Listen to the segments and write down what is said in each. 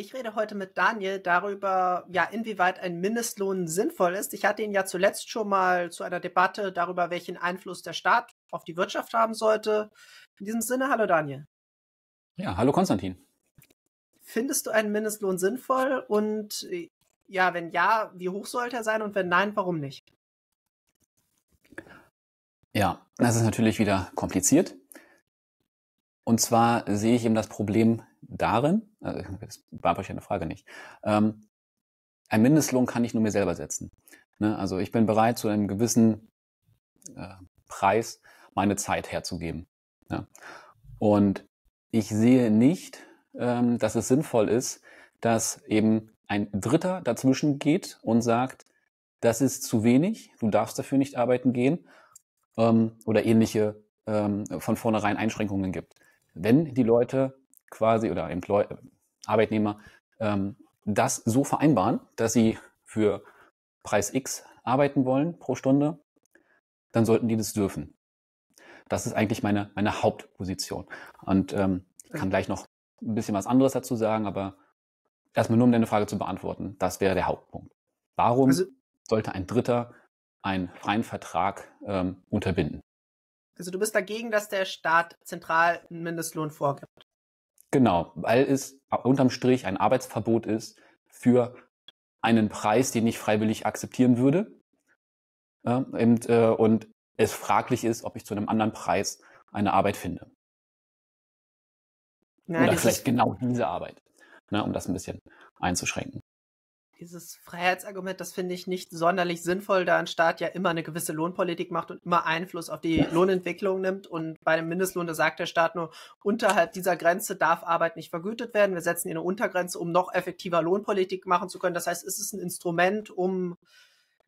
Ich rede heute mit Daniel darüber, ja, inwieweit ein Mindestlohn sinnvoll ist. Ich hatte ihn ja zuletzt schon mal zu einer Debatte darüber, welchen Einfluss der Staat auf die Wirtschaft haben sollte. In diesem Sinne, hallo Daniel. Ja, hallo Konstantin. Findest du einen Mindestlohn sinnvoll? Und ja, wenn ja, wie hoch sollte er sein? Und wenn nein, warum nicht? Ja, das ist natürlich wieder kompliziert. Und zwar sehe ich eben das Problem darin, also das beantworte ich eine Frage nicht, ähm, ein Mindestlohn kann ich nur mir selber setzen. Ne? Also ich bin bereit, zu einem gewissen äh, Preis meine Zeit herzugeben. Ja? Und ich sehe nicht, ähm, dass es sinnvoll ist, dass eben ein Dritter dazwischen geht und sagt, das ist zu wenig, du darfst dafür nicht arbeiten gehen ähm, oder ähnliche ähm, von vornherein Einschränkungen gibt. Wenn die Leute quasi oder Employ Arbeitnehmer ähm, das so vereinbaren, dass sie für Preis X arbeiten wollen pro Stunde, dann sollten die das dürfen. Das ist eigentlich meine, meine Hauptposition. Und ähm, ich kann gleich noch ein bisschen was anderes dazu sagen, aber erstmal nur um deine Frage zu beantworten, das wäre der Hauptpunkt. Warum also, sollte ein Dritter einen freien Vertrag ähm, unterbinden? Also du bist dagegen, dass der Staat zentral einen Mindestlohn vorgibt. Genau, weil es unterm Strich ein Arbeitsverbot ist für einen Preis, den ich freiwillig akzeptieren würde. Und, äh, und es fraglich ist, ob ich zu einem anderen Preis eine Arbeit finde. Ja, Oder vielleicht genau diese Arbeit, ne, um das ein bisschen einzuschränken dieses Freiheitsargument, das finde ich nicht sonderlich sinnvoll, da ein Staat ja immer eine gewisse Lohnpolitik macht und immer Einfluss auf die Lohnentwicklung nimmt. Und bei dem Mindestlohn, da sagt der Staat nur, unterhalb dieser Grenze darf Arbeit nicht vergütet werden. Wir setzen hier eine Untergrenze, um noch effektiver Lohnpolitik machen zu können. Das heißt, es ist ein Instrument, um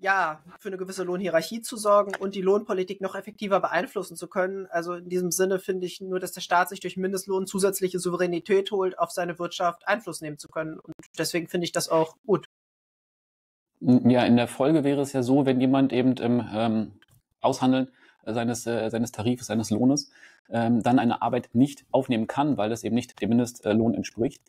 ja, für eine gewisse Lohnhierarchie zu sorgen und die Lohnpolitik noch effektiver beeinflussen zu können. Also in diesem Sinne finde ich nur, dass der Staat sich durch Mindestlohn zusätzliche Souveränität holt, auf seine Wirtschaft Einfluss nehmen zu können. Und deswegen finde ich das auch gut. Ja, in der Folge wäre es ja so, wenn jemand eben im ähm, Aushandeln seines, äh, seines Tarifes, seines Lohnes ähm, dann eine Arbeit nicht aufnehmen kann, weil es eben nicht dem Mindestlohn entspricht,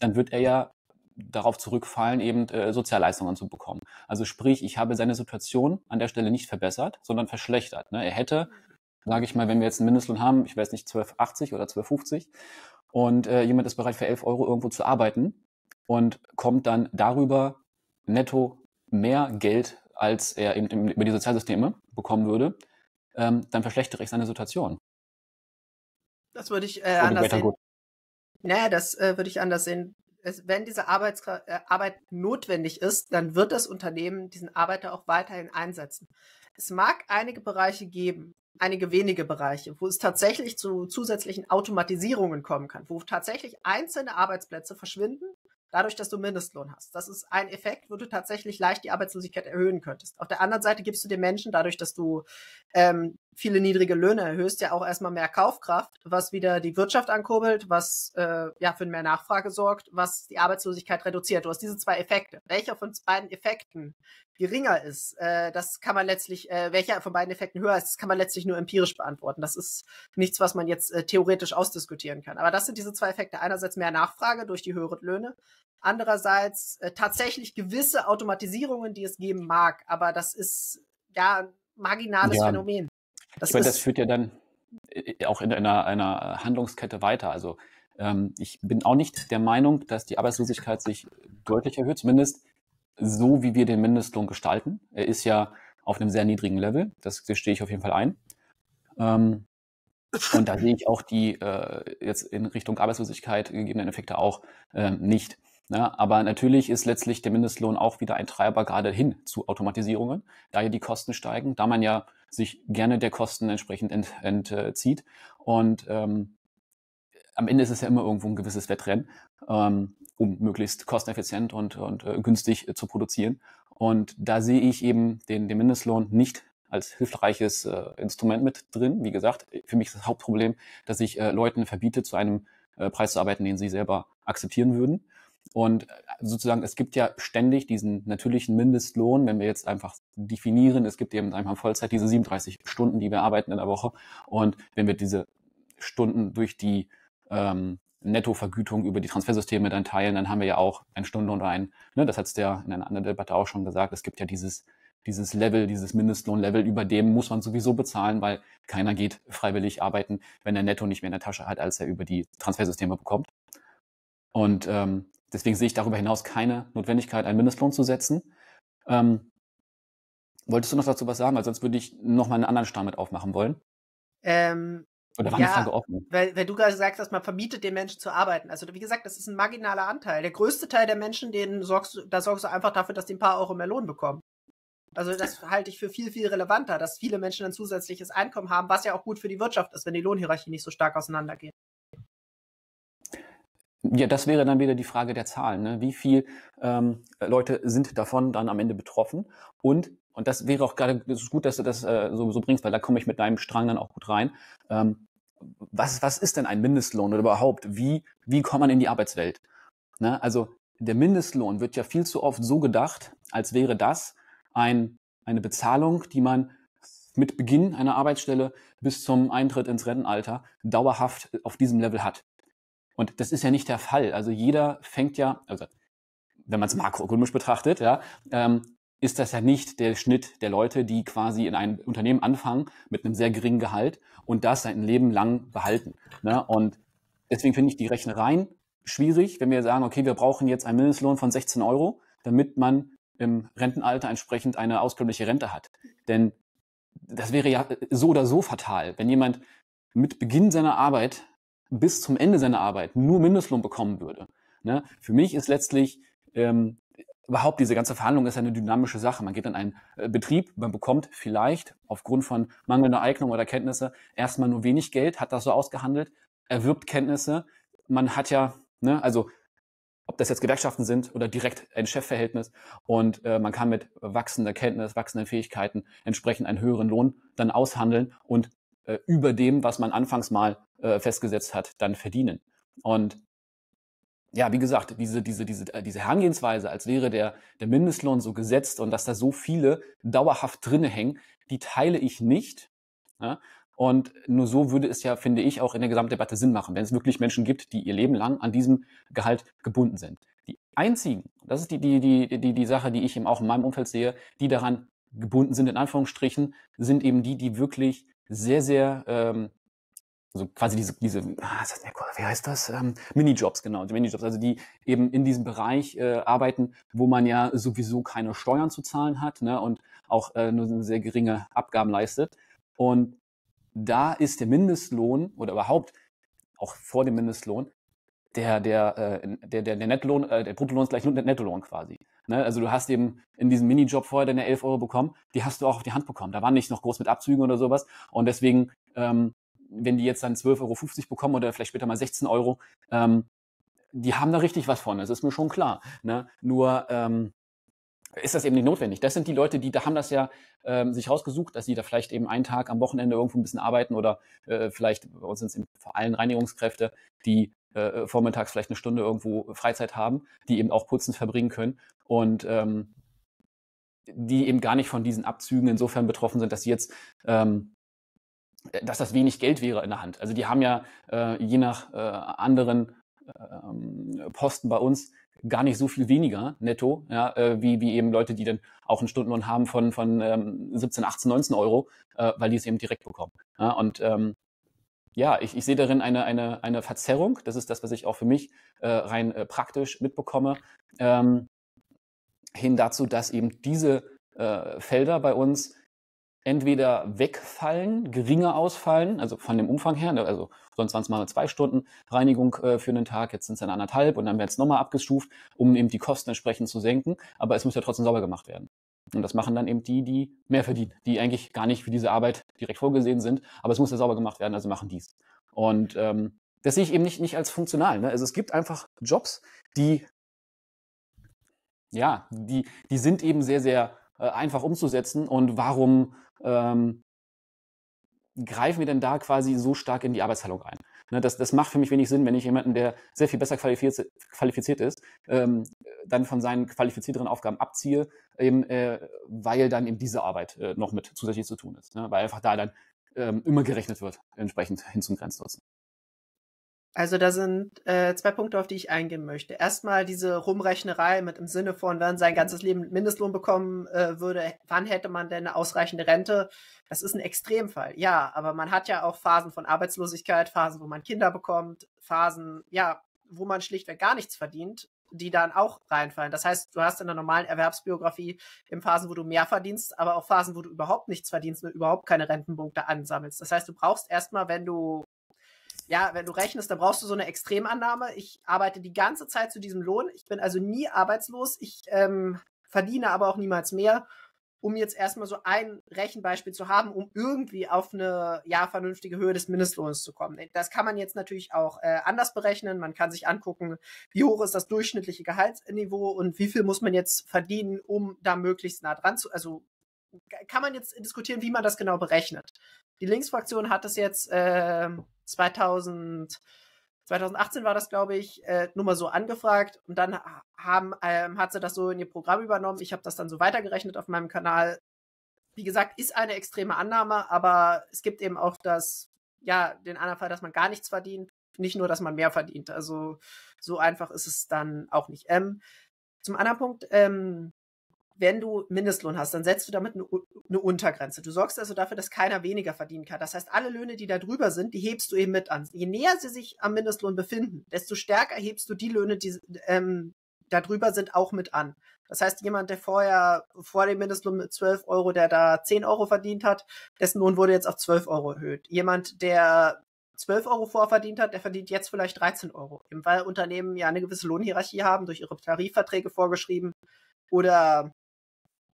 dann wird er ja darauf zurückfallen, eben äh, Sozialleistungen zu bekommen. Also sprich, ich habe seine Situation an der Stelle nicht verbessert, sondern verschlechtert. Ne? Er hätte, sage ich mal, wenn wir jetzt einen Mindestlohn haben, ich weiß nicht, 12,80 oder 12,50 und äh, jemand ist bereit für 11 Euro irgendwo zu arbeiten und kommt dann darüber netto mehr Geld, als er eben über die Sozialsysteme bekommen würde, ähm, dann verschlechtere ich seine Situation. Das würde ich äh, anders sehen. Gut. Naja, das äh, würde ich anders sehen. Es, wenn diese Arbeits äh, Arbeit notwendig ist, dann wird das Unternehmen diesen Arbeiter auch weiterhin einsetzen. Es mag einige Bereiche geben, einige wenige Bereiche, wo es tatsächlich zu zusätzlichen Automatisierungen kommen kann, wo tatsächlich einzelne Arbeitsplätze verschwinden dadurch, dass du Mindestlohn hast. Das ist ein Effekt, wo du tatsächlich leicht die Arbeitslosigkeit erhöhen könntest. Auf der anderen Seite gibst du den Menschen, dadurch, dass du ähm, viele niedrige Löhne erhöhst, ja auch erstmal mehr Kaufkraft, was wieder die Wirtschaft ankurbelt, was äh, ja für mehr Nachfrage sorgt, was die Arbeitslosigkeit reduziert. Du hast diese zwei Effekte. Welcher von beiden Effekten geringer ist, äh, das kann man letztlich, äh, welcher von beiden Effekten höher ist, das kann man letztlich nur empirisch beantworten. Das ist nichts, was man jetzt äh, theoretisch ausdiskutieren kann. Aber das sind diese zwei Effekte. Einerseits mehr Nachfrage durch die höheren Löhne, andererseits äh, tatsächlich gewisse Automatisierungen, die es geben mag. Aber das ist ja ein marginales ja. Phänomen. Das ich meine, das führt ja dann äh, auch in einer, einer Handlungskette weiter. Also ähm, ich bin auch nicht der Meinung, dass die Arbeitslosigkeit sich deutlich erhöht, zumindest so, wie wir den Mindestlohn gestalten. Er ist ja auf einem sehr niedrigen Level, das stehe ich auf jeden Fall ein. Ähm, und da sehe ich auch die äh, jetzt in Richtung Arbeitslosigkeit gegebenen Effekte auch äh, nicht. Ja, aber natürlich ist letztlich der Mindestlohn auch wieder ein Treiber gerade hin zu Automatisierungen, da ja die Kosten steigen, da man ja sich gerne der Kosten entsprechend entzieht. Ent, und ähm, am Ende ist es ja immer irgendwo ein gewisses Wettrennen, ähm, um möglichst kosteneffizient und, und äh, günstig äh, zu produzieren. Und da sehe ich eben den, den Mindestlohn nicht als hilfreiches äh, Instrument mit drin. Wie gesagt, für mich ist das Hauptproblem, dass ich äh, Leuten verbiete, zu einem äh, Preis zu arbeiten, den sie selber akzeptieren würden. Und äh, sozusagen, es gibt ja ständig diesen natürlichen Mindestlohn, wenn wir jetzt einfach definieren, es gibt eben einfach Vollzeit diese 37 Stunden, die wir arbeiten in der Woche. Und wenn wir diese Stunden durch die ähm, Nettovergütung über die Transfersysteme dann teilen, dann haben wir ja auch eine Stunde und ein, ne, das hat es ja in einer anderen Debatte auch schon gesagt, es gibt ja dieses, dieses Level, dieses Mindestlohnlevel, über dem muss man sowieso bezahlen, weil keiner geht freiwillig arbeiten, wenn er netto nicht mehr in der Tasche hat, als er über die Transfersysteme bekommt. Und ähm, deswegen sehe ich darüber hinaus keine Notwendigkeit, einen Mindestlohn zu setzen. Ähm, wolltest du noch dazu was sagen? Weil sonst würde ich noch mal einen anderen Stamm mit aufmachen wollen. Ähm, oder war ja, Frage offen? Weil, weil du gerade sagst, dass man verbietet den Menschen zu arbeiten. Also wie gesagt, das ist ein marginaler Anteil. Der größte Teil der Menschen, denen sorgst da sorgst du einfach dafür, dass die ein paar Euro mehr Lohn bekommen. Also das halte ich für viel, viel relevanter, dass viele Menschen ein zusätzliches Einkommen haben, was ja auch gut für die Wirtschaft ist, wenn die Lohnhierarchie nicht so stark auseinandergeht. Ja, das wäre dann wieder die Frage der Zahlen. Ne? Wie viel ähm, Leute sind davon dann am Ende betroffen? Und, und das wäre auch gerade, es ist gut, dass du das äh, so, so bringst, weil da komme ich mit deinem Strang dann auch gut rein. Ähm, was, was ist denn ein Mindestlohn oder überhaupt? Wie, wie kommt man in die Arbeitswelt? Ne? Also der Mindestlohn wird ja viel zu oft so gedacht, als wäre das ein, eine Bezahlung, die man mit Beginn einer Arbeitsstelle bis zum Eintritt ins Rentenalter dauerhaft auf diesem Level hat. Und das ist ja nicht der Fall. Also jeder fängt ja, also wenn man es makroökonomisch betrachtet, ja, ähm, ist das ja nicht der Schnitt der Leute, die quasi in einem Unternehmen anfangen mit einem sehr geringen Gehalt und das sein Leben lang behalten. Ne? Und deswegen finde ich die Rechnereien schwierig, wenn wir sagen, okay, wir brauchen jetzt einen Mindestlohn von 16 Euro, damit man im Rentenalter entsprechend eine auskömmliche Rente hat. Denn das wäre ja so oder so fatal, wenn jemand mit Beginn seiner Arbeit bis zum Ende seiner Arbeit nur Mindestlohn bekommen würde. Ne? Für mich ist letztlich ähm, überhaupt diese ganze Verhandlung ist eine dynamische Sache. Man geht in einen äh, Betrieb, man bekommt vielleicht aufgrund von mangelnder Eignung oder Kenntnisse erstmal nur wenig Geld, hat das so ausgehandelt, erwirbt Kenntnisse. Man hat ja, ne, also ob das jetzt Gewerkschaften sind oder direkt ein Chefverhältnis und äh, man kann mit wachsender Kenntnis, wachsenden Fähigkeiten entsprechend einen höheren Lohn dann aushandeln und äh, über dem, was man anfangs mal äh, festgesetzt hat, dann verdienen. Und ja, wie gesagt, diese, diese, diese, äh, diese Herangehensweise, als wäre der, der Mindestlohn so gesetzt und dass da so viele dauerhaft drinne hängen, die teile ich nicht. Ja? Und nur so würde es ja, finde ich, auch in der Gesamtdebatte Sinn machen, wenn es wirklich Menschen gibt, die ihr Leben lang an diesem Gehalt gebunden sind. Die einzigen, das ist die, die, die, die, die Sache, die ich eben auch in meinem Umfeld sehe, die daran gebunden sind, in Anführungsstrichen, sind eben die, die wirklich sehr, sehr, ähm, also quasi diese, diese ah, wie heißt das? Ähm, Minijobs, genau, die Minijobs, also die eben in diesem Bereich äh, arbeiten, wo man ja sowieso keine Steuern zu zahlen hat ne, und auch äh, nur sehr geringe Abgaben leistet. Und da ist der Mindestlohn oder überhaupt auch vor dem Mindestlohn der, der, äh, der, der, der Nettolohn, äh, der Bruttolohn ist gleich Nettolohn quasi. Ne? Also du hast eben in diesem Minijob vorher deine 11 Euro bekommen, die hast du auch auf die Hand bekommen. Da war nicht noch groß mit Abzügen oder sowas. Und deswegen, ähm, wenn die jetzt dann 12,50 Euro bekommen oder vielleicht später mal 16 Euro, ähm, die haben da richtig was von, das ist mir schon klar. Ne? Nur ähm, ist das eben nicht notwendig. Das sind die Leute, die da haben das ja ähm, sich rausgesucht, dass sie da vielleicht eben einen Tag am Wochenende irgendwo ein bisschen arbeiten oder äh, vielleicht bei uns sind es vor allem Reinigungskräfte, die äh, vormittags vielleicht eine Stunde irgendwo Freizeit haben, die eben auch putzen verbringen können und ähm, die eben gar nicht von diesen Abzügen insofern betroffen sind, dass sie jetzt ähm, dass das wenig Geld wäre in der Hand. Also die haben ja äh, je nach äh, anderen äh, Posten bei uns gar nicht so viel weniger netto, ja, äh, wie, wie eben Leute, die dann auch einen Stundenlohn haben von, von ähm, 17, 18, 19 Euro, äh, weil die es eben direkt bekommen. Ja, und ähm, ja, ich, ich sehe darin eine, eine, eine Verzerrung. Das ist das, was ich auch für mich äh, rein äh, praktisch mitbekomme. Ähm, hin dazu, dass eben diese äh, Felder bei uns entweder wegfallen, geringer ausfallen, also von dem Umfang her, ne, also sonst waren es mal zwei Stunden Reinigung äh, für einen Tag, jetzt sind es dann anderthalb und dann wird es nochmal abgestuft, um eben die Kosten entsprechend zu senken, aber es muss ja trotzdem sauber gemacht werden. Und das machen dann eben die, die mehr verdienen, die eigentlich gar nicht für diese Arbeit direkt vorgesehen sind, aber es muss ja sauber gemacht werden, also machen dies. Und ähm, das sehe ich eben nicht, nicht als funktional. Ne? Also es gibt einfach Jobs, die, ja, die, die sind eben sehr, sehr äh, einfach umzusetzen. Und warum ähm, greifen wir denn da quasi so stark in die Arbeitsteilung ein? Ne, das, das macht für mich wenig Sinn, wenn ich jemanden, der sehr viel besser qualifiziert, qualifiziert ist, ähm, dann von seinen qualifizierteren Aufgaben abziehe, eben, äh, weil dann eben diese Arbeit äh, noch mit zusätzlich zu tun ist. Ne? Weil einfach da dann ähm, immer gerechnet wird, entsprechend hin zum Grenznutzen. Also da sind äh, zwei Punkte, auf die ich eingehen möchte. Erstmal diese Rumrechnerei mit im Sinne von, wenn sein ganzes Leben Mindestlohn bekommen äh, würde, wann hätte man denn eine ausreichende Rente? Das ist ein Extremfall, ja, aber man hat ja auch Phasen von Arbeitslosigkeit, Phasen, wo man Kinder bekommt, Phasen, ja, wo man schlichtweg gar nichts verdient, die dann auch reinfallen. Das heißt, du hast in der normalen Erwerbsbiografie in Phasen, wo du mehr verdienst, aber auch Phasen, wo du überhaupt nichts verdienst und überhaupt keine Rentenpunkte ansammelst. Das heißt, du brauchst erstmal, wenn du ja, wenn du rechnest, dann brauchst du so eine Extremannahme. Ich arbeite die ganze Zeit zu diesem Lohn. Ich bin also nie arbeitslos. Ich ähm, verdiene aber auch niemals mehr, um jetzt erstmal so ein Rechenbeispiel zu haben, um irgendwie auf eine ja vernünftige Höhe des Mindestlohns zu kommen. Das kann man jetzt natürlich auch äh, anders berechnen. Man kann sich angucken, wie hoch ist das durchschnittliche Gehaltsniveau und wie viel muss man jetzt verdienen, um da möglichst nah dran zu, also kann man jetzt diskutieren, wie man das genau berechnet. Die Linksfraktion hat das jetzt äh, 2000, 2018 war das, glaube ich, äh, nur mal so angefragt und dann haben, ähm, hat sie das so in ihr Programm übernommen. Ich habe das dann so weitergerechnet auf meinem Kanal. Wie gesagt, ist eine extreme Annahme, aber es gibt eben auch das, ja, den anderen Fall, dass man gar nichts verdient, nicht nur, dass man mehr verdient. Also so einfach ist es dann auch nicht. Ähm, zum anderen Punkt, ähm, wenn du Mindestlohn hast, dann setzt du damit eine, eine, Untergrenze. Du sorgst also dafür, dass keiner weniger verdienen kann. Das heißt, alle Löhne, die da drüber sind, die hebst du eben mit an. Je näher sie sich am Mindestlohn befinden, desto stärker hebst du die Löhne, die ähm, da drüber sind, auch mit an. Das heißt, jemand, der vorher vor dem Mindestlohn mit 12 Euro, der da 10 Euro verdient hat, dessen Lohn wurde jetzt auf 12 Euro erhöht. Jemand, der 12 Euro vorverdient hat, der verdient jetzt vielleicht 13 Euro. Eben weil Unternehmen ja eine gewisse Lohnhierarchie haben, durch ihre Tarifverträge vorgeschrieben oder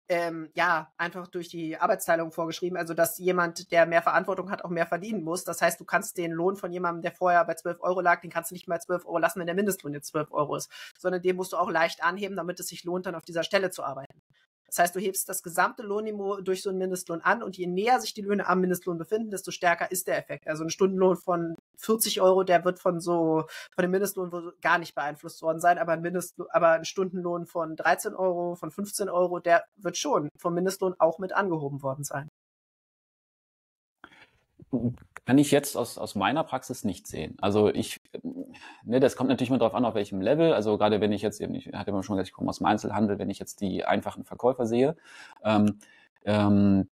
ähm, ja, einfach durch die Arbeitsteilung vorgeschrieben, also dass jemand, der mehr Verantwortung hat, auch mehr verdienen muss. Das heißt, du kannst den Lohn von jemandem, der vorher bei 12 Euro lag, den kannst du nicht mal 12 Euro lassen, wenn der Mindestlohn jetzt 12 Euro ist, sondern den musst du auch leicht anheben, damit es sich lohnt, dann auf dieser Stelle zu arbeiten. Das heißt, du hebst das gesamte Lohnniveau durch so einen Mindestlohn an und je näher sich die Löhne am Mindestlohn befinden, desto stärker ist der Effekt. Also ein Stundenlohn von 40 Euro, der wird von so, von dem Mindestlohn gar nicht beeinflusst worden sein, aber ein Mindestlohn, aber ein Stundenlohn von 13 Euro, von 15 Euro, der wird schon vom Mindestlohn auch mit angehoben worden sein. Kann ich jetzt aus, aus meiner Praxis nicht sehen. Also ich, ne, das kommt natürlich mal drauf an, auf welchem Level. Also gerade wenn ich jetzt eben, ich hatte immer schon gesagt, ich komme aus dem Einzelhandel, wenn ich jetzt die einfachen Verkäufer sehe, ähm, ähm,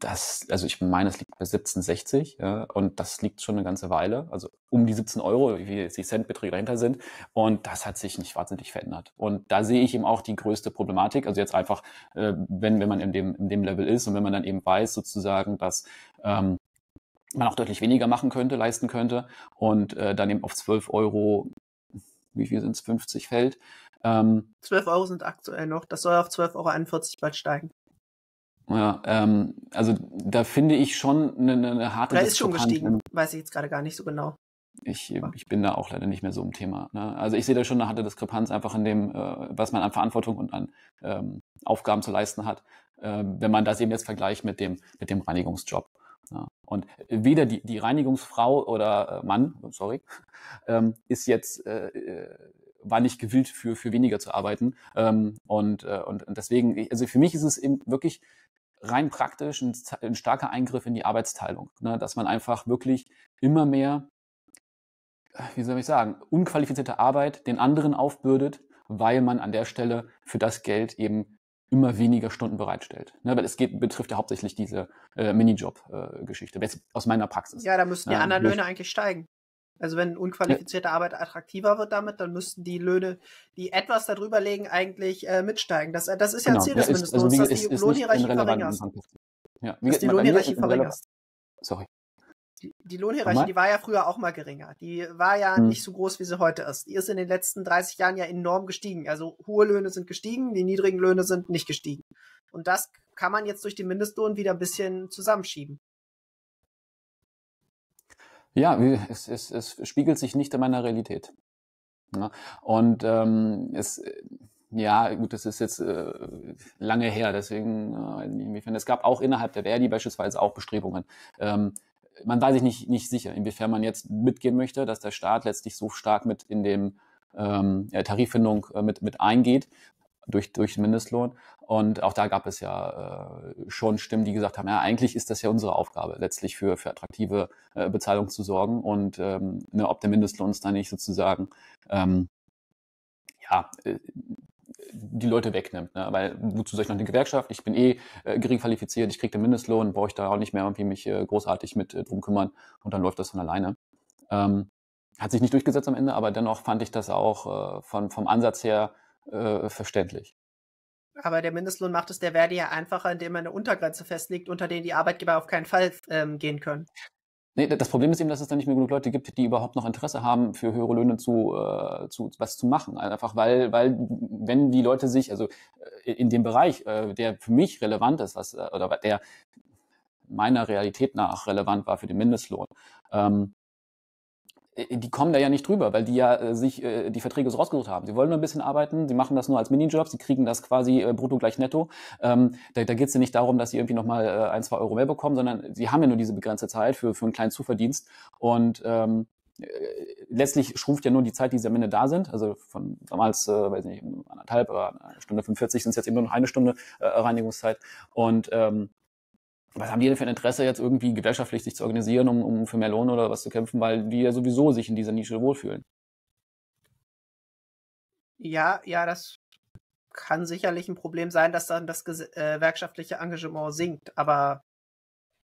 das, also ich meine, es liegt bei 17,60 ja, und das liegt schon eine ganze Weile, also um die 17 Euro, wie jetzt die Centbeträge dahinter sind und das hat sich nicht wahnsinnig verändert. Und da sehe ich eben auch die größte Problematik, also jetzt einfach, äh, wenn, wenn man in dem, in dem Level ist und wenn man dann eben weiß sozusagen, dass ähm, man auch deutlich weniger machen könnte, leisten könnte und äh, dann eben auf 12 Euro, wie viel sind es, 50 fällt. Ähm, 12 Euro sind aktuell noch, das soll auf 12,41 Euro bald steigen. Ja, ähm, also da finde ich schon eine, eine harte Oder ist schon gestiegen, weiß ich jetzt gerade gar nicht so genau. Ich, ich bin da auch leider nicht mehr so im Thema. Ne? Also ich sehe da schon eine harte Diskrepanz einfach in dem, äh, was man an Verantwortung und an ähm, Aufgaben zu leisten hat, äh, wenn man das eben jetzt vergleicht mit dem, mit dem Reinigungsjob. Ja. Und weder die, die Reinigungsfrau oder äh, Mann, sorry, ähm, ist jetzt äh, äh, war nicht gewillt für für weniger zu arbeiten ähm, und, äh, und deswegen also für mich ist es eben wirklich rein praktisch ein, ein starker Eingriff in die Arbeitsteilung, ne? dass man einfach wirklich immer mehr wie soll ich sagen unqualifizierte Arbeit den anderen aufbürdet, weil man an der Stelle für das Geld eben immer weniger Stunden bereitstellt. Ne, weil es geht, betrifft ja hauptsächlich diese äh, Minijob-Geschichte, äh, aus meiner Praxis. Ja, da müssten die ähm, anderen Löhne eigentlich steigen. Also wenn unqualifizierte ja. Arbeit attraktiver wird damit, dann müssten die Löhne, die etwas darüber legen, eigentlich äh, mitsteigen. Das, das ist ja genau. Ziel des ja, Mindestlohns, also dass die Lohnhierarchie verringerst. Ja, wie dass die Lohnhierarchie verringerst. Sorry. Die, Lohnhierarchie, die war ja früher auch mal geringer. Die war ja hm. nicht so groß, wie sie heute ist. Die ist in den letzten 30 Jahren ja enorm gestiegen. Also hohe Löhne sind gestiegen, die niedrigen Löhne sind nicht gestiegen. Und das kann man jetzt durch den Mindestlohn wieder ein bisschen zusammenschieben. Ja, es, es, es spiegelt sich nicht in meiner Realität. Ja, und ähm, es, ja, gut, das ist jetzt äh, lange her, deswegen, äh, inwiefern, es gab auch innerhalb der Verdi beispielsweise auch Bestrebungen, ähm, man weiß sich nicht, nicht sicher, inwiefern man jetzt mitgehen möchte, dass der Staat letztlich so stark mit in dem ähm, Tariffindung äh, mit, mit eingeht. durch, durch den Mindestlohn. Und auch da gab es ja äh, schon Stimmen, die gesagt haben, ja, eigentlich ist das ja unsere Aufgabe, letztlich für, für attraktive äh, Bezahlung zu sorgen. Und ähm, ne, ob der Mindestlohn uns da nicht sozusagen ähm, ja, äh, die Leute wegnimmt. Ne? Weil wozu soll ich noch eine Gewerkschaft? Ich bin eh äh, gering qualifiziert, ich kriege den Mindestlohn, brauche ich da auch nicht mehr irgendwie mich äh, großartig mit äh, drum kümmern und dann läuft das von alleine. Ähm, hat sich nicht durchgesetzt am Ende, aber dennoch fand ich das auch äh, von, vom Ansatz her äh, verständlich. Aber der Mindestlohn macht es der Verdi ja einfacher, indem er eine Untergrenze festlegt, unter denen die Arbeitgeber auf keinen Fall ähm, gehen können. Nee, das Problem ist eben, dass es da nicht mehr genug Leute gibt, die überhaupt noch Interesse haben, für höhere Löhne zu, äh, zu was zu machen. Einfach weil, weil, wenn die Leute sich, also äh, in dem Bereich, äh, der für mich relevant ist, was, äh, oder der meiner Realität nach relevant war für den Mindestlohn, ähm, äh, die kommen da ja nicht drüber, weil die ja äh, sich äh, die Verträge so rausgesucht haben. Sie wollen nur ein bisschen arbeiten, sie machen das nur als Minijob, sie kriegen das quasi äh, brutto gleich netto. Ähm, da da geht es ja nicht darum, dass sie irgendwie nochmal äh, ein, zwei Euro mehr bekommen, sondern sie haben ja nur diese begrenzte Zeit für, für einen kleinen Zuverdienst. Und ähm, äh, letztlich schrumpft ja nur die Zeit, die sie am Ende da sind. Also von damals, äh, weiß nicht, anderthalb oder eine Stunde 45 sind es jetzt eben nur noch eine Stunde äh, Reinigungszeit. Und ähm, was haben die denn für ein Interesse, jetzt irgendwie gewerkschaftlich sich zu organisieren, um, um für mehr Lohn oder was zu kämpfen, weil die ja sowieso sich in dieser Nische wohlfühlen? Ja, ja, das kann sicherlich ein Problem sein, dass dann das äh, gewerkschaftliche Engagement sinkt, aber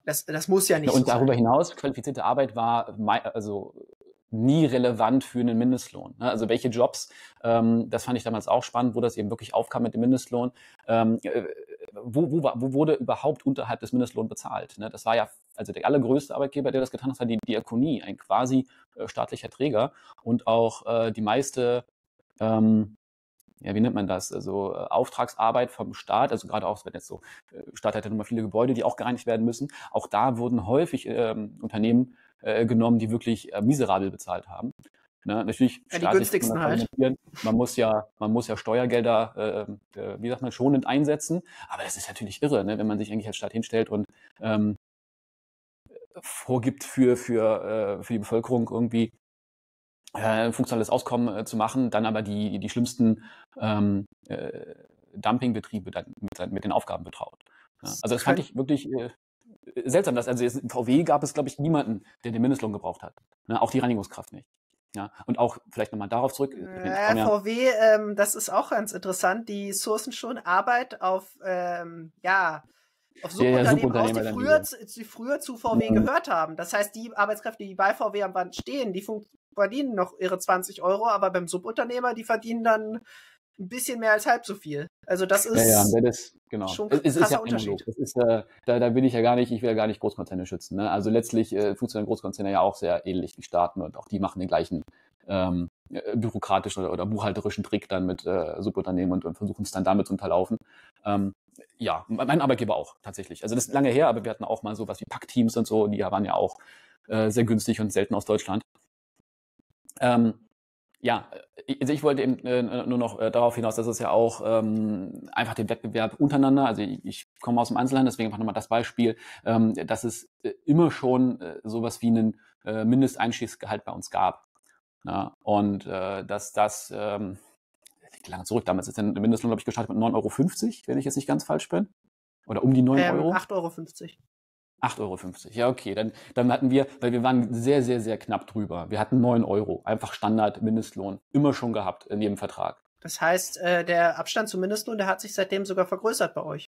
das, das muss ja nicht ja, und so darüber sein. hinaus, qualifizierte Arbeit war also nie relevant für einen Mindestlohn. Ne? Also welche Jobs, ähm, das fand ich damals auch spannend, wo das eben wirklich aufkam mit dem Mindestlohn. Ähm, äh, wo, wo, wo wurde überhaupt unterhalb des Mindestlohns bezahlt? Ne? Das war ja also der allergrößte Arbeitgeber, der das getan hat, war die Diakonie, ein quasi äh, staatlicher Träger und auch äh, die meiste ähm, ja, wie nennt man das? Also äh, Auftragsarbeit vom Staat, also gerade auch, wenn jetzt so, äh, Staat hat ja nun mal viele Gebäude, die auch gereinigt werden müssen. Auch da wurden häufig ähm, Unternehmen äh, genommen, die wirklich äh, miserabel bezahlt haben. Ne, natürlich ja, die günstigsten halt. Man muss ja, man muss ja Steuergelder, äh, äh, wie sagt man, schonend einsetzen. Aber das ist natürlich irre, ne, wenn man sich eigentlich als Staat hinstellt und ähm, vorgibt für, für, äh, für die Bevölkerung irgendwie äh, funktionales Auskommen äh, zu machen, dann aber die, die schlimmsten ähm, äh, Dumpingbetriebe dann mit, mit den Aufgaben betraut. Ja, also das fand ich wirklich äh, seltsam, dass also in VW gab es, glaube ich, niemanden, der den Mindestlohn gebraucht hat. Ne? Auch die Reinigungskraft nicht. Ja, und auch vielleicht nochmal darauf zurück. Äh, VW, ähm, das ist auch ganz interessant. Die sourcen schon Arbeit auf, ähm, ja, auf Subunternehmen ja, ja, aus, die früher, die früher zu VW mhm. gehört haben. Das heißt, die Arbeitskräfte, die bei VW am Band stehen, die verdienen noch ihre 20 Euro, aber beim Subunternehmer, die verdienen dann ein bisschen mehr als halb so viel. Also das ist ja, ja, das, genau. schon ein es, es ist ja Unterschied. Das ist, äh, da, da will ich ja gar nicht, ich will ja gar nicht Großkonzerne schützen. Ne? Also letztlich äh, funktionieren Großkonzerne ja auch sehr ähnlich wie Staaten und auch die machen den gleichen ähm, äh, bürokratischen oder, oder, buchhalterischen Trick dann mit äh, Subunternehmen und, und versuchen es dann damit zu unterlaufen. Ähm, ja, mein Arbeitgeber auch tatsächlich. Also das ist lange her, aber wir hatten auch mal sowas wie Packteams und so, die waren ja auch äh, sehr günstig und selten aus Deutschland. Ähm, ja, also ich wollte eben äh, nur noch äh, darauf hinaus, dass es ja auch ähm, einfach den Wettbewerb untereinander, also ich, ich komme aus dem Einzelhandel, deswegen einfach nochmal das Beispiel, ähm, dass es äh, immer schon äh, sowas wie einen äh, Mindesteinstiegsgehalt bei uns gab. Ja, und äh, dass das, ähm, liegt lange zurück, damals ist der Mindestlohn, glaube ich, gestartet mit 9,50 Euro, wenn ich jetzt nicht ganz falsch bin. Oder um die 9 ähm, Euro. 8,50 Euro. 8,50 Euro. Ja, okay. Dann, dann hatten wir, weil wir waren sehr, sehr, sehr knapp drüber. Wir hatten 9 Euro. Einfach Standard Mindestlohn. Immer schon gehabt in jedem Vertrag. Das heißt, äh, der Abstand zum Mindestlohn, der hat sich seitdem sogar vergrößert bei euch.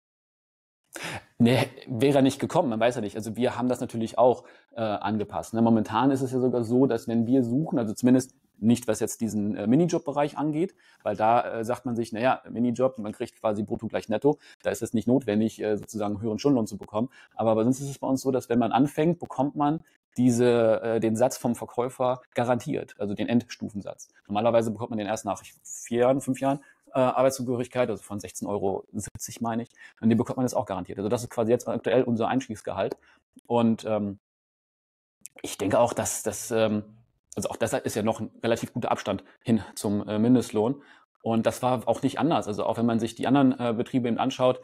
Nee, wäre nicht gekommen, man weiß ja nicht. Also wir haben das natürlich auch äh, angepasst. Ne? Momentan ist es ja sogar so, dass wenn wir suchen, also zumindest nicht, was jetzt diesen äh, Minijob-Bereich angeht, weil da äh, sagt man sich, naja, Minijob, man kriegt quasi brutto gleich netto, da ist es nicht notwendig, äh, sozusagen höheren Stundenlohn zu bekommen. Aber, aber sonst ist es bei uns so, dass wenn man anfängt, bekommt man diese, äh, den Satz vom Verkäufer garantiert, also den Endstufensatz. Normalerweise bekommt man den erst nach vier Jahren, fünf Jahren äh, Arbeitszugehörigkeit, also von 16,70 Euro meine ich, und den bekommt man jetzt auch garantiert. Also das ist quasi jetzt aktuell unser Einstiegsgehalt. Und ähm, ich denke auch, dass das ähm, also auch das ist ja noch ein relativ guter Abstand hin zum äh, Mindestlohn. Und das war auch nicht anders. Also auch wenn man sich die anderen äh, Betriebe eben anschaut,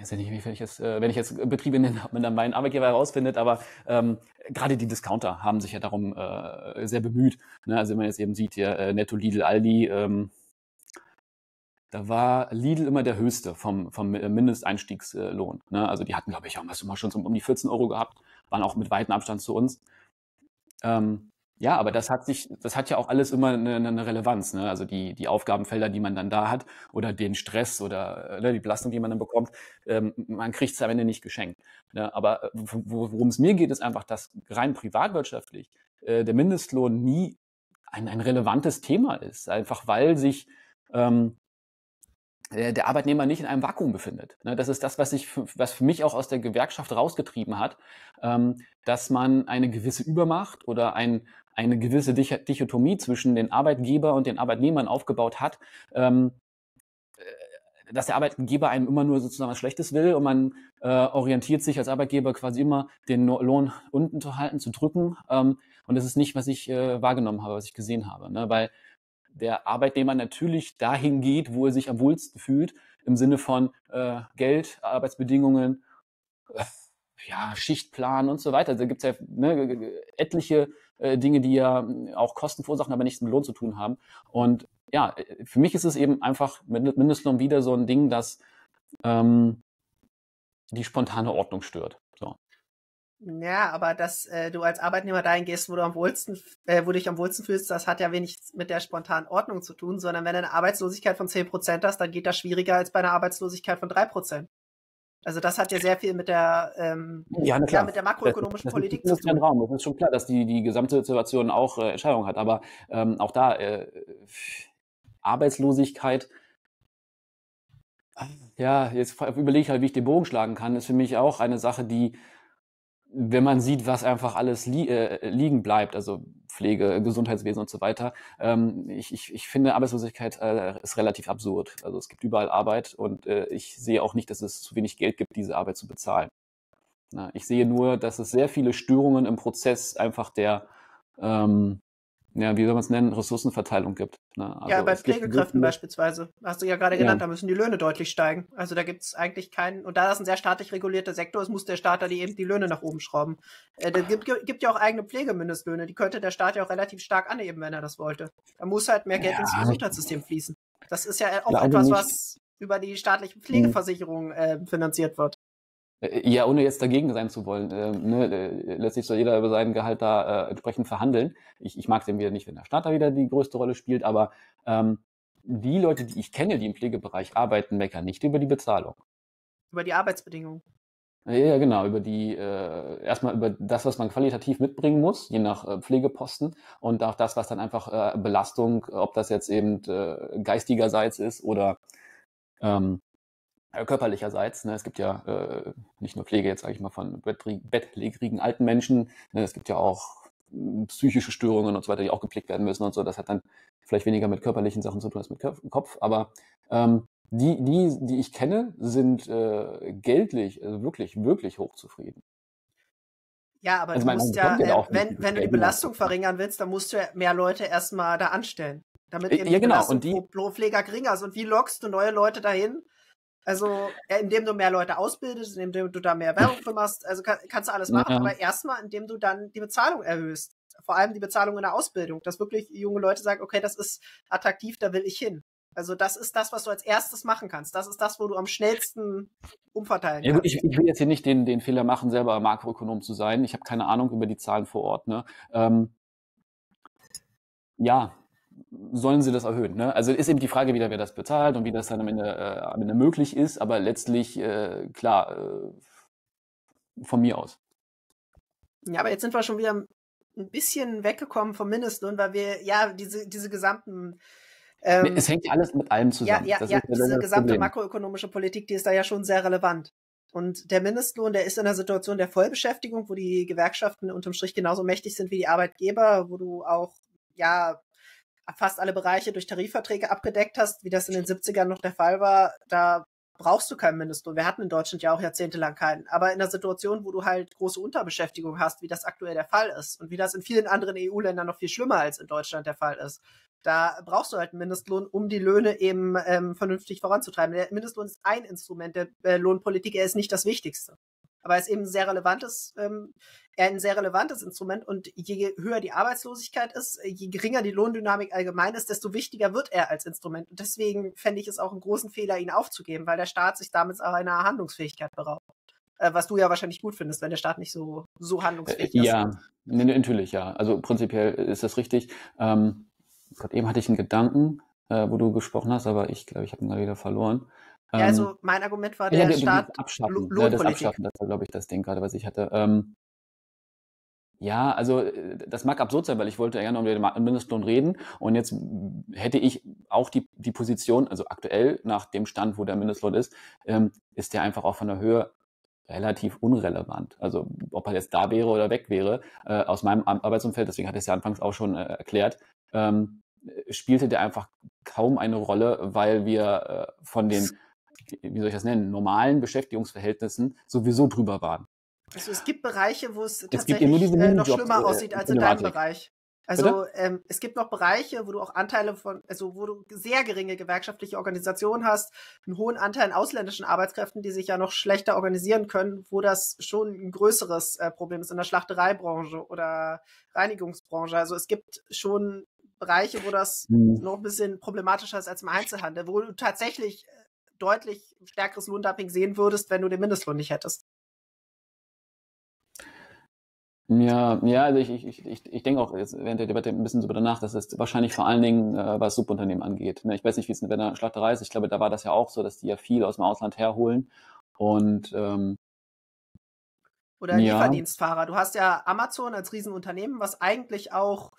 weiß nicht, wie ich jetzt, äh, wenn ich jetzt Betriebe nenne, ob man dann meinen Arbeitgeber herausfindet, aber ähm, gerade die Discounter haben sich ja darum äh, sehr bemüht. Ne? Also wenn man jetzt eben sieht hier äh, Netto, Lidl, Aldi, ähm, da war Lidl immer der höchste vom, vom Mindesteinstiegslohn. Ne? Also die hatten, glaube ich, auch immer schon so um die 14 Euro gehabt, waren auch mit weitem Abstand zu uns. Ähm, ja, aber das hat sich, das hat ja auch alles immer eine, eine Relevanz. Ne? Also die, die Aufgabenfelder, die man dann da hat, oder den Stress oder ne, die Belastung, die man dann bekommt, ähm, man kriegt es am Ende nicht geschenkt. Ne? Aber äh, worum es mir geht, ist einfach, dass rein privatwirtschaftlich äh, der Mindestlohn nie ein, ein relevantes Thema ist. Einfach weil sich ähm, äh, der Arbeitnehmer nicht in einem Vakuum befindet. Ne, das ist das, was, ich, was für mich auch aus der Gewerkschaft rausgetrieben hat, ähm, dass man eine gewisse Übermacht oder ein, eine gewisse Dichotomie zwischen den Arbeitgeber und den Arbeitnehmern aufgebaut hat, ähm, äh, dass der Arbeitgeber einem immer nur sozusagen was Schlechtes will und man äh, orientiert sich als Arbeitgeber quasi immer, den Lohn unten zu halten, zu drücken. Ähm, und das ist nicht, was ich äh, wahrgenommen habe, was ich gesehen habe. Ne? Weil der Arbeitnehmer natürlich dahin geht, wo er sich am wohlsten fühlt, im Sinne von äh, Geld, Arbeitsbedingungen, äh, ja, Schichtplan und so weiter. Da gibt es ja ne, etliche äh, Dinge, die ja auch Kosten verursachen, aber nichts mit Lohn zu tun haben. Und ja, für mich ist es eben einfach mit Mindestlohn wieder so ein Ding, das ähm, die spontane Ordnung stört. So. Ja, aber dass äh, du als Arbeitnehmer dahin gehst, wo du am wohlsten, äh, wo du dich am wohlsten fühlst, das hat ja wenig mit der spontanen Ordnung zu tun, sondern wenn du eine Arbeitslosigkeit von 10% hast, dann geht das schwieriger als bei einer Arbeitslosigkeit von 3%. Also das hat ja sehr viel mit der, ähm, ja, ja, mit der makroökonomischen das, das Politik zu tun. Raum. Das ist schon klar, dass die, die gesamte Situation auch äh, Entscheidung hat. Aber ähm, auch da, äh, Arbeitslosigkeit, ja, jetzt überlege ich halt, wie ich den Bogen schlagen kann, ist für mich auch eine Sache, die wenn man sieht, was einfach alles li äh, liegen bleibt, also Pflege, Gesundheitswesen und so weiter, ähm, ich, ich, ich finde Arbeitslosigkeit äh, ist relativ absurd. Also es gibt überall Arbeit und äh, ich sehe auch nicht, dass es zu wenig Geld gibt, diese Arbeit zu bezahlen. Na, ich sehe nur, dass es sehr viele Störungen im Prozess einfach der ähm, ja, wie soll man es nennen, Ressourcenverteilung gibt. Ne? Also ja, bei Pflegekräften beispielsweise, hast du ja gerade genannt, ja. da müssen die Löhne deutlich steigen. Also da gibt es eigentlich keinen, und da das ein sehr staatlich regulierter Sektor ist, muss der Staat da die eben die Löhne nach oben schrauben. Äh, da gibt, gibt ja auch eigene Pflegemindestlöhne, die könnte der Staat ja auch relativ stark anheben, wenn er das wollte. Da muss halt mehr Geld ja. ins Gesundheitssystem fließen. Das ist ja auch etwas, was über die staatliche Pflegeversicherung äh, finanziert wird. Äh, ja, ohne jetzt dagegen sein zu wollen. Äh, ne, äh, letztlich soll jeder über sein Gehalt da äh, entsprechend verhandeln. Ich, ich mag es eben wieder nicht, wenn der Staat da wieder die größte Rolle spielt, aber ähm, die Leute, die ich kenne, die im Pflegebereich arbeiten, meckern nicht über die Bezahlung. Über die Arbeitsbedingungen. Ja, genau, über die, äh, erstmal über das, was man qualitativ mitbringen muss, je nach äh, Pflegeposten und auch das, was dann einfach äh, Belastung, ob das jetzt eben äh, geistigerseits ist oder ähm, äh, körperlicherseits. Ne? Es gibt ja äh, nicht nur Pflege jetzt, sage ich mal, von bettlägerigen alten Menschen. Ne? Es gibt ja auch hm, psychische Störungen und so weiter, die auch gepflegt werden müssen und so. Das hat dann vielleicht weniger mit körperlichen Sachen zu tun als mit Kopf. Aber ähm, die, die, die ich kenne, sind äh, geldlich also wirklich, wirklich hochzufrieden. Ja, aber also du musst ja, äh, wenn, wenn du die Belastung verringern willst, dann musst du ja mehr Leute erstmal da anstellen. Damit eben ja, genau. und die Pfleger geringer ist. Und wie lockst du neue Leute dahin? Also, indem du mehr Leute ausbildest, indem du da mehr Werbung für machst, also kann, kannst du alles machen, ja. aber erstmal, indem du dann die Bezahlung erhöhst. Vor allem die Bezahlung in der Ausbildung, dass wirklich junge Leute sagen, okay, das ist attraktiv, da will ich hin. Also das ist das, was du als erstes machen kannst. Das ist das, wo du am schnellsten umverteilen ja, kannst. Ich, ich will jetzt hier nicht den, den Fehler machen, selber Makroökonom zu sein. Ich habe keine Ahnung über die Zahlen vor Ort. Ne? Ähm, ja, sollen sie das erhöhen. Ne? Also ist eben die Frage wieder, wer das bezahlt und wie das dann am Ende, äh, am Ende möglich ist, aber letztlich, äh, klar, äh, von mir aus. Ja, aber jetzt sind wir schon wieder ein bisschen weggekommen vom Mindestlohn, weil wir ja diese, diese gesamten ähm, es hängt ja alles mit allem zusammen. Ja, ja, ja diese gesamte Problem. makroökonomische Politik, die ist da ja schon sehr relevant. Und der Mindestlohn, der ist in einer Situation der Vollbeschäftigung, wo die Gewerkschaften unterm Strich genauso mächtig sind wie die Arbeitgeber, wo du auch ja fast alle Bereiche durch Tarifverträge abgedeckt hast, wie das in den 70ern noch der Fall war, da brauchst du keinen Mindestlohn. Wir hatten in Deutschland ja auch jahrzehntelang keinen. Aber in einer Situation, wo du halt große Unterbeschäftigung hast, wie das aktuell der Fall ist und wie das in vielen anderen EU-Ländern noch viel schlimmer als in Deutschland der Fall ist, da brauchst du halt einen Mindestlohn, um die Löhne eben ähm, vernünftig voranzutreiben. Der Mindestlohn ist ein Instrument der äh, Lohnpolitik, er ist nicht das Wichtigste. Aber er ist eben ein sehr relevantes, ähm, ein sehr relevantes Instrument und je höher die Arbeitslosigkeit ist, je geringer die Lohndynamik allgemein ist, desto wichtiger wird er als Instrument. Und deswegen fände ich es auch einen großen Fehler, ihn aufzugeben, weil der Staat sich damit auch einer Handlungsfähigkeit beraubt. Äh, was du ja wahrscheinlich gut findest, wenn der Staat nicht so, so handlungsfähig ist. Ja, natürlich, ja. Also prinzipiell ist das richtig. Ähm, Gott, eben hatte ich einen Gedanken, äh, wo du gesprochen hast, aber ich glaube, ich habe ihn gerade wieder verloren. Ja, also ähm, mein Argument war, der ja, Staat abschaffen, ja, das Abschaffen, das war, glaube ich, das Ding gerade, was ich hatte. Ähm, ja, also äh, das mag absurd sein, weil ich wollte ja gerne um den Mindestlohn reden und jetzt hätte ich auch die, die Position, also aktuell nach dem Stand, wo der Mindestlohn ist, ähm, ist der einfach auch von der Höhe relativ unrelevant. Also ob er jetzt da wäre oder weg wäre, äh, aus meinem Arbeitsumfeld, deswegen hatte ich es ja anfangs auch schon äh, erklärt, ähm, spielte der einfach kaum eine Rolle, weil wir äh, von den, wie soll ich das nennen, normalen Beschäftigungsverhältnissen sowieso drüber waren. Also es gibt Bereiche, wo es, es tatsächlich äh, noch schlimmer äh, aussieht als in deinem Bereich. Also ähm, es gibt noch Bereiche, wo du auch Anteile von, also wo du sehr geringe gewerkschaftliche Organisationen hast, einen hohen Anteil an ausländischen Arbeitskräften, die sich ja noch schlechter organisieren können, wo das schon ein größeres äh, Problem ist in der Schlachtereibranche oder Reinigungsbranche. Also es gibt schon Bereiche, wo das mhm. noch ein bisschen problematischer ist als im Einzelhandel, wo du tatsächlich äh, deutlich stärkeres Lohndumping sehen würdest, wenn du den Mindestlohn nicht hättest. Ja, ja, also ich, ich, ich, ich denke auch jetzt während der Debatte ein bisschen so danach, dass es wahrscheinlich vor allen Dingen, äh, was Subunternehmen angeht. Ne? Ich weiß nicht, wie es in der Schlachterei ist. Ich glaube, da war das ja auch so, dass die ja viel aus dem Ausland herholen. Und ähm, oder ja. Lieferdienstfahrer. Du hast ja Amazon als Riesenunternehmen, was eigentlich auch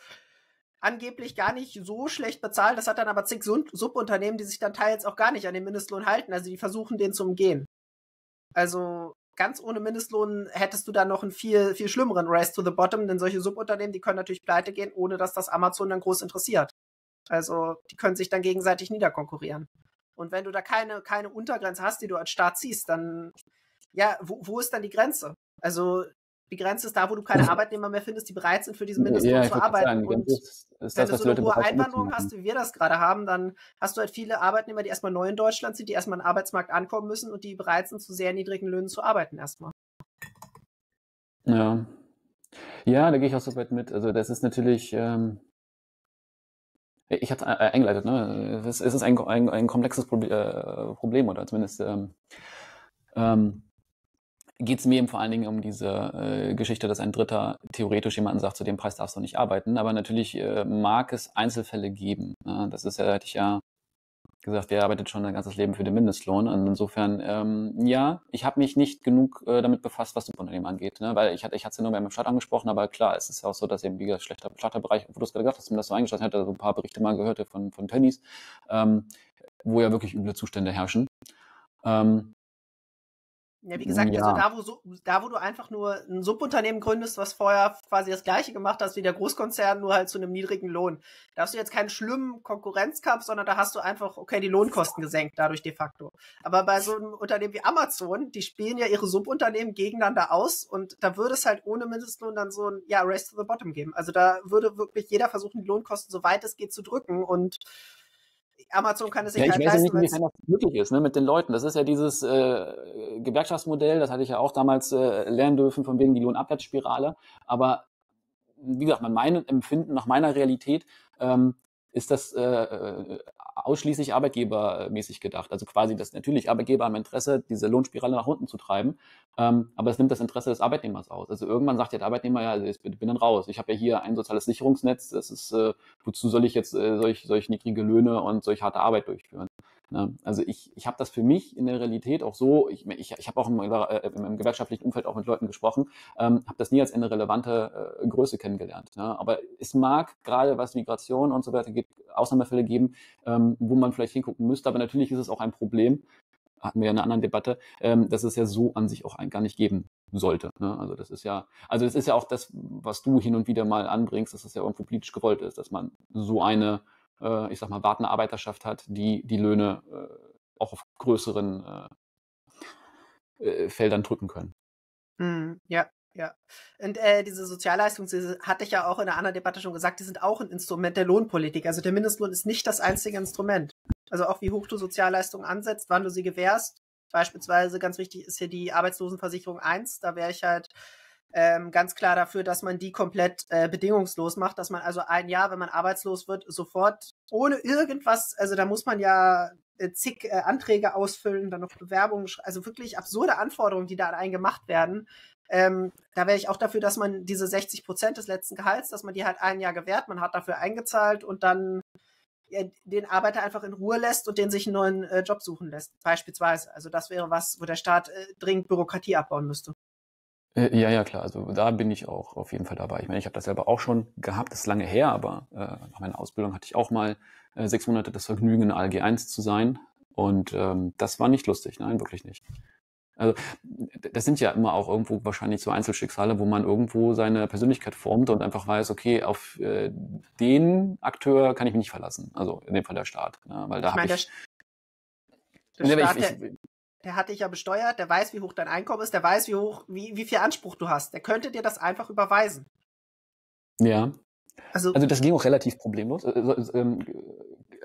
angeblich gar nicht so schlecht bezahlt. Das hat dann aber zig Subunternehmen, die sich dann teils auch gar nicht an den Mindestlohn halten. Also die versuchen, den zu umgehen. Also ganz ohne Mindestlohn hättest du dann noch einen viel, viel schlimmeren Race to the Bottom, denn solche Subunternehmen, die können natürlich pleite gehen, ohne dass das Amazon dann groß interessiert. Also die können sich dann gegenseitig niederkonkurrieren. Und wenn du da keine, keine Untergrenze hast, die du als Staat ziehst, dann, ja, wo, wo ist dann die Grenze? Also die Grenze ist da, wo du keine Arbeitnehmer mehr findest, die bereit sind, für diesen Mindestlohn ja, zu arbeiten. Und ist, ist wenn das, du so eine hohe Einwanderung hast, wie wir das gerade haben, dann hast du halt viele Arbeitnehmer, die erstmal neu in Deutschland sind, die erstmal im Arbeitsmarkt ankommen müssen und die bereit sind, zu sehr niedrigen Löhnen zu arbeiten erstmal. Ja. Ja, da gehe ich auch so weit mit. Also das ist natürlich, ähm, ich hatte äh, eingeleitet, ne? Es ist ein, ein, ein komplexes Proble äh, Problem oder zumindest ähm, ähm, geht es mir eben vor allen Dingen um diese äh, Geschichte, dass ein Dritter theoretisch jemanden sagt, zu dem Preis darfst du nicht arbeiten. Aber natürlich äh, mag es Einzelfälle geben. Ne? Das ist ja, hätte ich ja gesagt, wer arbeitet schon ein ganzes Leben für den Mindestlohn? Und insofern, ähm, ja, ich habe mich nicht genug äh, damit befasst, was Subunternehmen angeht. Ne? Weil ich hatte, ich hatte es ja nur beim Staat angesprochen, aber klar, es ist ja auch so, dass eben wie gesagt, schlechter, schlechter Bereich, wo du es gerade gesagt hast, mir das so eingeschlossen hatte, so ein paar Berichte mal gehört von, von Tönnies, ähm, wo ja wirklich üble Zustände herrschen. Ähm, ja, wie gesagt, ja. also da wo, so, da, wo du einfach nur ein Subunternehmen gründest, was vorher quasi das gleiche gemacht hast wie der Großkonzern, nur halt zu einem niedrigen Lohn. Da hast du jetzt keinen schlimmen Konkurrenzkampf, sondern da hast du einfach, okay, die Lohnkosten gesenkt dadurch de facto. Aber bei so einem Unternehmen wie Amazon, die spielen ja ihre Subunternehmen gegeneinander aus und da würde es halt ohne Mindestlohn dann so ein, ja, Race to the Bottom geben. Also da würde wirklich jeder versuchen, die Lohnkosten so weit es geht zu drücken und Amazon kann es sich ja, halt ich weiß leisten. Ja nicht, wie das möglich ist ne, mit den Leuten. Das ist ja dieses äh, Gewerkschaftsmodell, das hatte ich ja auch damals äh, lernen dürfen, von wegen die Lohnabwärtsspirale. Aber wie gesagt, meinem Empfinden, nach meiner Realität, ähm, ist das äh, äh ausschließlich arbeitgebermäßig gedacht. Also quasi, dass natürlich Arbeitgeber haben Interesse, diese Lohnspirale nach unten zu treiben, ähm, aber es nimmt das Interesse des Arbeitnehmers aus. Also irgendwann sagt ja der Arbeitnehmer, ja, ich bin dann raus. Ich habe ja hier ein soziales Sicherungsnetz, das ist, äh, wozu soll ich jetzt äh, solch, solch niedrige Löhne und solch harte Arbeit durchführen? Ne? Also ich, ich habe das für mich in der Realität auch so, ich, ich, ich habe auch im, äh, im, gewerkschaftlichen Umfeld auch mit Leuten gesprochen, ähm, habe das nie als eine relevante äh, Größe kennengelernt. Ne? Aber es mag gerade was Migration und so weiter geht, Ausnahmefälle geben, ähm, wo man vielleicht hingucken müsste, aber natürlich ist es auch ein Problem, hatten wir ja in einer anderen Debatte, ähm, dass es ja so an sich auch ein, gar nicht geben sollte. Ne? Also das ist ja, also das ist ja auch das, was du hin und wieder mal anbringst, dass das ja irgendwo politisch gewollt ist, dass man so eine äh, ich sag mal, wartende Arbeiterschaft hat, die die Löhne äh, auch auf größeren äh, äh Feldern drücken können. Mm, ja, ja. Und äh, diese Sozialleistung, diese hatte ich ja auch in einer anderen Debatte schon gesagt, die sind auch ein Instrument der Lohnpolitik. Also der Mindestlohn ist nicht das einzige Instrument. Also auch wie hoch du Sozialleistungen ansetzt, wann du sie gewährst, Beispielsweise ganz wichtig ist hier die Arbeitslosenversicherung 1. Da wäre ich halt ähm, ganz klar dafür, dass man die komplett äh, bedingungslos macht, dass man also ein Jahr, wenn man arbeitslos wird, sofort ohne irgendwas, also da muss man ja äh, zig äh, Anträge ausfüllen, dann noch Bewerbungen, also wirklich absurde Anforderungen, die da an einen gemacht werden. Ähm, da wäre ich auch dafür, dass man diese 60 Prozent des letzten Gehalts, dass man die halt ein Jahr gewährt, man hat dafür eingezahlt und dann ja, den Arbeiter einfach in Ruhe lässt und den sich einen neuen äh, Job suchen lässt, beispielsweise. Also das wäre was, wo der Staat äh, dringend Bürokratie abbauen müsste. Äh, ja, ja, klar. Also da bin ich auch auf jeden Fall dabei. Ich meine, ich habe das selber auch schon gehabt, das ist lange her, aber äh, nach meiner Ausbildung hatte ich auch mal äh, sechs Monate das Vergnügen, in ALG 1 zu sein. Und ähm, das war nicht lustig, nein, wirklich nicht. Also das sind ja immer auch irgendwo wahrscheinlich so Einzelschicksale, wo man irgendwo seine Persönlichkeit formt und einfach weiß, okay, auf äh, den Akteur kann ich mich nicht verlassen. Also in dem Fall der Staat. Ja, weil da habe ich. Der, der, Staat, ich, der, der hat dich ja besteuert, der weiß, wie hoch dein Einkommen ist, der weiß, wie hoch, wie, wie viel Anspruch du hast. Der könnte dir das einfach überweisen. Ja. Also, also das ging auch relativ problemlos. Also, ähm,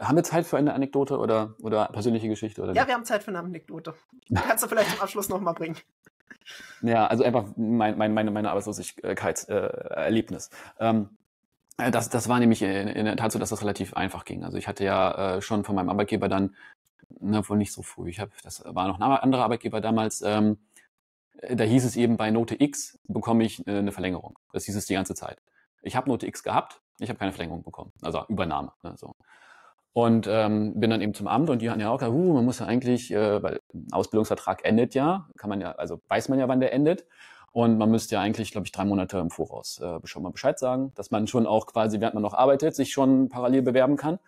haben wir Zeit für eine Anekdote oder, oder persönliche Geschichte? Oder ja, wir haben Zeit für eine Anekdote. Kannst du vielleicht zum Abschluss nochmal bringen. Ja, also einfach mein, mein, meine, meine Arbeitslosigkeitserlebnis. Äh, ähm, das, das war nämlich in, in, der Tat so, dass das relativ einfach ging. Also ich hatte ja äh, schon von meinem Arbeitgeber dann, ne, wohl nicht so früh, ich hab, das war noch ein anderer Arbeitgeber damals, ähm, da hieß es eben, bei Note X bekomme ich äh, eine Verlängerung. Das hieß es die ganze Zeit. Ich habe Note X gehabt, ich habe keine Verlängerung bekommen, also Übernahme. Ne, so. Und ähm, bin dann eben zum Amt und die hatten ja auch gesagt, uh, man muss ja eigentlich, äh, weil ein Ausbildungsvertrag endet ja, kann man ja, also weiß man ja, wann der endet. Und man müsste ja eigentlich, glaube ich, drei Monate im Voraus äh, schon mal Bescheid sagen, dass man schon auch quasi, während man noch arbeitet, sich schon parallel bewerben kann.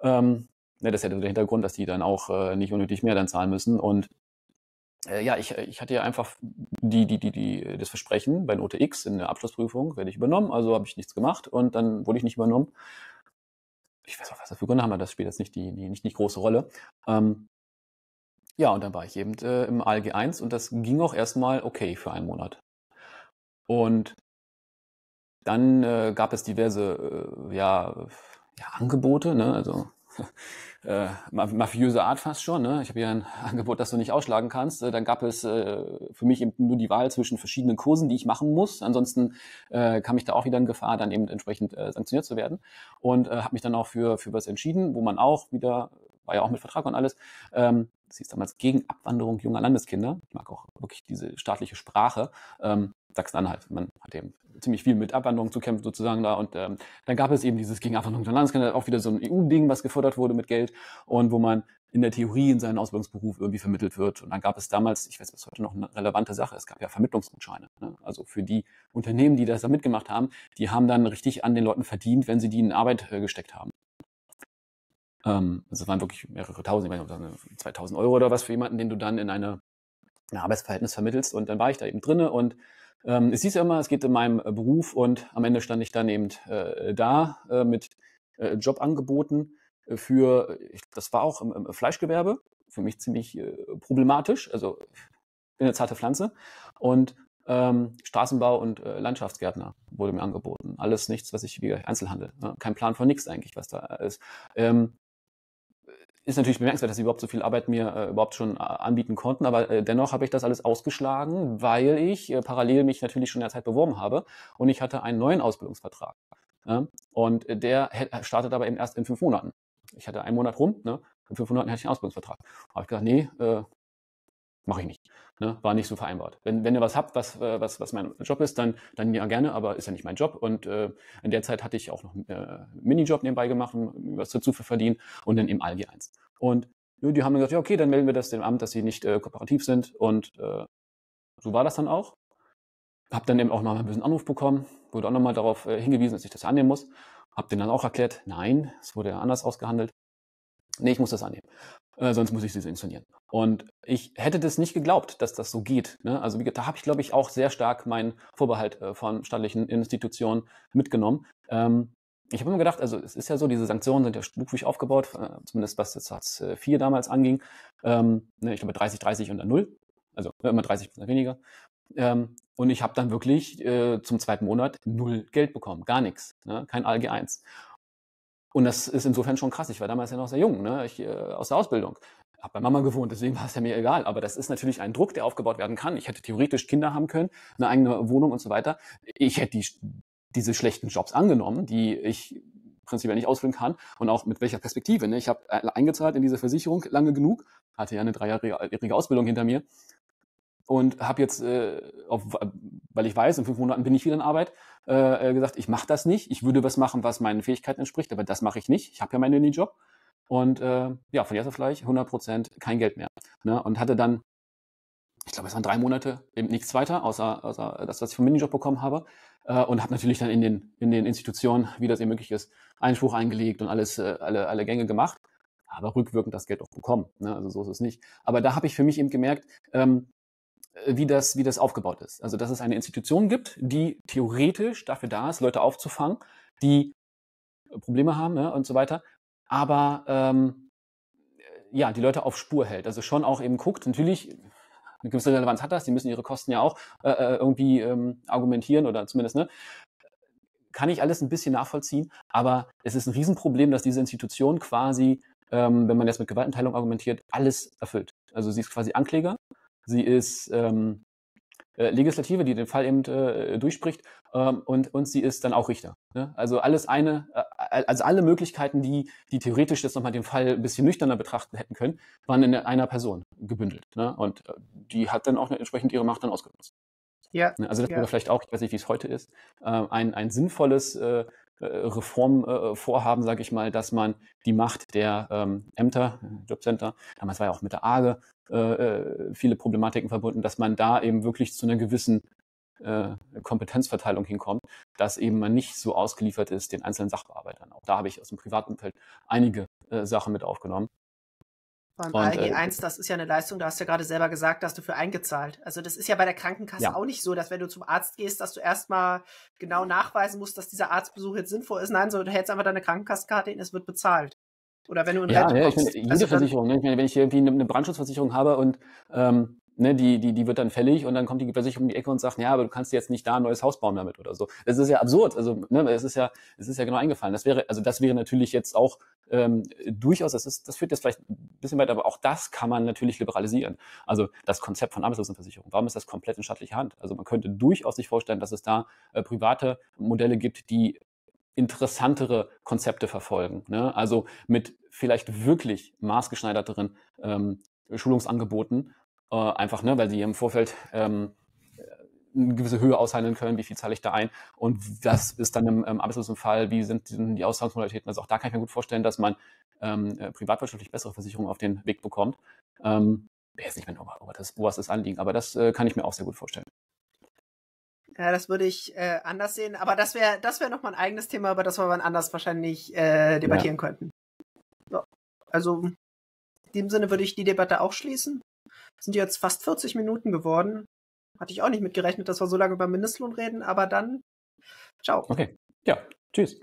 Ähm, ne, das ist ja der Hintergrund, dass die dann auch äh, nicht unnötig mehr dann zahlen müssen. Und äh, ja, ich, ich hatte ja einfach die, die, die, die, das Versprechen bei Note X in der Abschlussprüfung werde ich übernommen, also habe ich nichts gemacht und dann wurde ich nicht übernommen ich weiß auch, was für Gründe haben wir, das spielt jetzt nicht die, die nicht die große Rolle. Ähm, ja, und dann war ich eben äh, im ALG 1 und das ging auch erstmal okay für einen Monat. Und dann äh, gab es diverse äh, ja, ja, Angebote, ne? also äh, mafiöse Art fast schon. Ne? Ich habe hier ein Angebot, das du nicht ausschlagen kannst. Äh, dann gab es äh, für mich eben nur die Wahl zwischen verschiedenen Kursen, die ich machen muss. Ansonsten äh, kam ich da auch wieder in Gefahr, dann eben entsprechend äh, sanktioniert zu werden. Und äh, habe mich dann auch für, für was entschieden, wo man auch wieder, war ja auch mit Vertrag und alles, ähm, das hieß damals gegen Abwanderung junger Landeskinder. Ich mag auch wirklich diese staatliche Sprache. Ähm, Sachsen-Anhalt. Man hat eben ziemlich viel mit Abwanderung zu kämpfen sozusagen da. Und ähm, dann gab es eben dieses gegen Abwanderung der Landeskinder, auch wieder so ein EU-Ding, was gefördert wurde mit Geld und wo man in der Theorie in seinen Ausbildungsberuf irgendwie vermittelt wird. Und dann gab es damals, ich weiß bis heute noch eine relevante Sache, es gab ja Vermittlungsgutscheine. Ne? Also für die Unternehmen, die das da mitgemacht haben, die haben dann richtig an den Leuten verdient, wenn sie die in Arbeit äh, gesteckt haben. Ähm, also es waren wirklich mehrere tausend, ich meine, 2000 Euro oder was für jemanden, den du dann in eine, ein Arbeitsverhältnis vermittelst. Und dann war ich da eben drinne und ähm, es hieß ja immer, es geht in meinem äh, Beruf und am Ende stand ich dann eben äh, da äh, mit äh, Jobangeboten für, das war auch im, im, Fleischgewerbe, für mich ziemlich äh, problematisch, also eine zarte Pflanze und ähm, Straßenbau und äh, Landschaftsgärtner wurde mir angeboten. Alles nichts, was ich wie Einzelhandel. Ne? Kein Plan von nichts eigentlich, was da ist. Ähm, ist natürlich bemerkenswert, dass sie überhaupt so viel Arbeit mir äh, überhaupt schon äh, anbieten konnten, aber äh, dennoch habe ich das alles ausgeschlagen, weil ich äh, parallel mich natürlich schon in der Zeit beworben habe und ich hatte einen neuen Ausbildungsvertrag. Ja? Und der startet aber eben erst in fünf Monaten. Ich hatte einen Monat rum, ne? in fünf Monaten hatte ich einen Ausbildungsvertrag. Habe ich gesagt, nee, äh, mache ich nicht. Ne? War nicht so vereinbart. Wenn, wenn ihr was habt, was, äh, was, was mein Job ist, dann, dann ja gerne, aber ist ja nicht mein Job. Und äh, in der Zeit hatte ich auch noch äh, einen Minijob nebenbei gemacht, um was dazu zu verdienen und dann im ALG 1. Und die haben dann gesagt, ja, okay, dann melden wir das dem Amt, dass sie nicht äh, kooperativ sind. Und äh, so war das dann auch. Hab dann eben auch noch ein bisschen Anruf bekommen, wurde auch nochmal darauf äh, hingewiesen, dass ich das annehmen muss. Hab denen dann auch erklärt, nein, es wurde ja anders ausgehandelt. Nee, ich muss das annehmen. Äh, sonst muss ich sie sanktionieren. Und ich hätte das nicht geglaubt, dass das so geht. Ne? Also da habe ich, glaube ich, auch sehr stark meinen Vorbehalt äh, von staatlichen Institutionen mitgenommen. Ähm, ich habe immer gedacht, also es ist ja so, diese Sanktionen sind ja stufig aufgebaut, äh, zumindest was jetzt Hartz IV damals anging. Ähm, ne, ich glaube 30, 30 und dann 0. Also ne, immer 30 weniger. Ähm, und ich habe dann wirklich äh, zum zweiten Monat null Geld bekommen, gar nichts, ne? kein ALG 1. Und das ist insofern schon krass. Ich war damals ja noch sehr jung, ne? ich, äh, aus der Ausbildung. habe bei Mama gewohnt, deswegen war es ja mir egal. Aber das ist natürlich ein Druck, der aufgebaut werden kann. Ich hätte theoretisch Kinder haben können, eine eigene Wohnung und so weiter. Ich hätte die, diese schlechten Jobs angenommen, die ich prinzipiell nicht ausfüllen kann und auch mit welcher Perspektive. Ne? Ich habe äh, eingezahlt in diese Versicherung lange genug, hatte ja eine dreijährige Ausbildung hinter mir und habe jetzt, äh, auf, weil ich weiß, in fünf Monaten bin ich wieder in Arbeit, äh, gesagt, ich mache das nicht. Ich würde was machen, was meinen Fähigkeiten entspricht, aber das mache ich nicht. Ich habe ja meinen Job und äh, ja, von jetzt auf gleich 100 Prozent kein Geld mehr. Ne? Und hatte dann, ich glaube, es waren drei Monate eben nichts weiter, außer, außer das, was ich vom Minijob bekommen habe. Äh, und habe natürlich dann in den, in den Institutionen, wie das eben möglich ist, Einspruch eingelegt und alles, äh, alle, alle Gänge gemacht. Aber rückwirkend das Geld auch bekommen. Ne? Also so ist es nicht. Aber da habe ich für mich eben gemerkt, ähm, wie das, wie das aufgebaut ist. Also, dass es eine Institution gibt, die theoretisch dafür da ist, Leute aufzufangen, die Probleme haben ne, und so weiter aber ähm, ja, die Leute auf Spur hält. Also schon auch eben guckt, natürlich, eine gewisse Relevanz hat das, die müssen ihre Kosten ja auch äh, äh, irgendwie ähm, argumentieren oder zumindest, ne? Kann ich alles ein bisschen nachvollziehen, aber es ist ein Riesenproblem, dass diese Institution quasi, ähm, wenn man jetzt mit Gewaltenteilung argumentiert, alles erfüllt. Also sie ist quasi Ankläger, sie ist ähm, äh, Legislative, die den Fall eben äh, durchspricht, ähm, und, und sie ist dann auch Richter. Ne? Also alles eine, äh, also alle Möglichkeiten, die, die theoretisch jetzt nochmal den Fall ein bisschen nüchterner betrachten hätten können, waren in einer Person gebündelt. Ne? Und äh, die hat dann auch entsprechend ihre Macht dann ausgenutzt. Ja. Ne? Also das ja. wäre vielleicht auch, ich weiß nicht, wie es heute ist, äh, ein, ein sinnvolles äh, äh, Reformvorhaben, äh, sage ich mal, dass man die Macht der ähm, Ämter, Jobcenter, damals war ja auch mit der AGE äh, äh, viele Problematiken verbunden, dass man da eben wirklich zu einer gewissen äh, Kompetenzverteilung hinkommt, dass eben man nicht so ausgeliefert ist den einzelnen Sachbearbeitern. Auch da habe ich aus dem Privatumfeld einige äh, Sachen mit aufgenommen. Beim ALG 1, äh, das ist ja eine Leistung, da hast du ja gerade selber gesagt, dass du für eingezahlt. Also das ist ja bei der Krankenkasse ja. auch nicht so, dass wenn du zum Arzt gehst, dass du erstmal genau nachweisen musst, dass dieser Arztbesuch jetzt sinnvoll ist. Nein, so du hältst einfach deine Krankenkassenkarte hin, es wird bezahlt. Oder wenn du in ja, Rente ja, kommst. Ich meine, jede also Versicherung, ne? ich meine, wenn ich irgendwie eine Brandschutzversicherung habe und ähm, ne, die, die, die wird dann fällig und dann kommt die Versicherung um die Ecke und sagt, ja, aber du kannst jetzt nicht da ein neues Haus bauen damit oder so. Das ist ja absurd. Also, ne, es ist ja, es ist ja genau eingefallen. Das wäre, also das wäre natürlich jetzt auch ähm, durchaus, das ist, das führt jetzt vielleicht ein bisschen weiter, aber auch das kann man natürlich liberalisieren. Also das Konzept von Arbeitslosenversicherung. Warum ist das komplett in staatlicher Hand? Also man könnte durchaus sich vorstellen, dass es da äh, private Modelle gibt, die interessantere Konzepte verfolgen. Ne? Also mit vielleicht wirklich maßgeschneiderteren ähm, Schulungsangeboten äh, einfach, ne, weil sie im Vorfeld ähm, eine gewisse Höhe aushandeln können, wie viel zahle ich da ein. Und das ist dann im, im Arbeitslosenfall, wie sind die Auszahlungsmodalitäten. Also auch da kann ich mir gut vorstellen, dass man ähm, äh, privatwirtschaftlich bessere Versicherungen auf den Weg bekommt. Ähm, jetzt nicht mein oberstes, oberstes Anliegen, aber das äh, kann ich mir auch sehr gut vorstellen. Ja, das würde ich äh, anders sehen, aber das wäre das wäre nochmal ein eigenes Thema, über das wir wann anders wahrscheinlich äh, debattieren ja. könnten. So. Also in dem Sinne würde ich die Debatte auch schließen. Sind jetzt fast 40 Minuten geworden. Hatte ich auch nicht mitgerechnet, dass wir so lange über Mindestlohn reden, aber dann ciao. Okay. Ja, tschüss.